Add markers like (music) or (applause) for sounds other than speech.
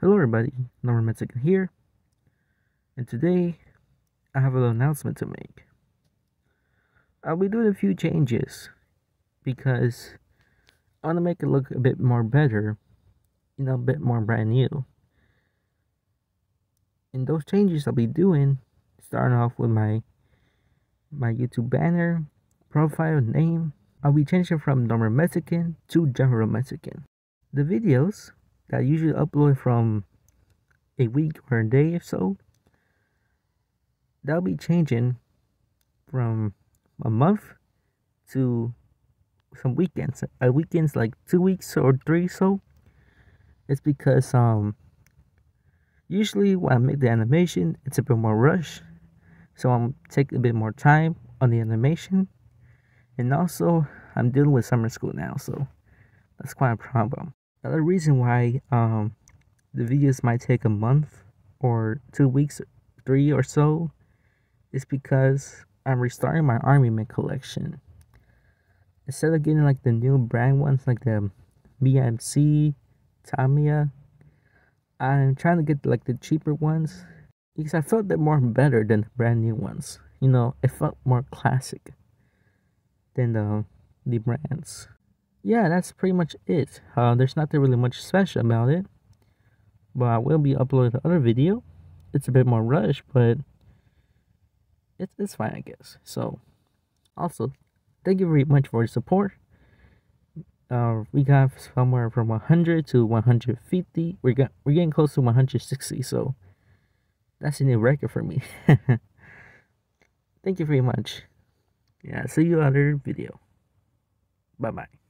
Hello everybody, Norman Mexican here, and today I have a little announcement to make. I'll be doing a few changes because I want to make it look a bit more better, you know, a bit more brand new. And those changes I'll be doing, starting off with my my YouTube banner, profile, name, I'll be changing from Norman Mexican to General Mexican. The videos that I usually upload from a week or a day or so, that'll be changing from a month to some weekends. A weekends like two weeks or three so. It's because um usually when I make the animation it's a bit more rush. So I'm taking a bit more time on the animation. And also I'm dealing with summer school now, so that's quite a problem. Another reason why um, the videos might take a month or two weeks, three or so, is because I'm restarting my Army Men collection. Instead of getting like the new brand ones like the BMC, Tamiya, I'm trying to get like the cheaper ones because I felt they're more better than the brand new ones. You know, it felt more classic than the the brands yeah, that's pretty much it. Uh, there's not really much special about it. But I will be uploading the other video. It's a bit more rush, but it's, it's fine, I guess. So, also, thank you very much for your support. Uh, we got somewhere from 100 to 150. We're, got, we're getting close to 160, so that's a new record for me. (laughs) thank you very much. Yeah, see you other video. Bye bye.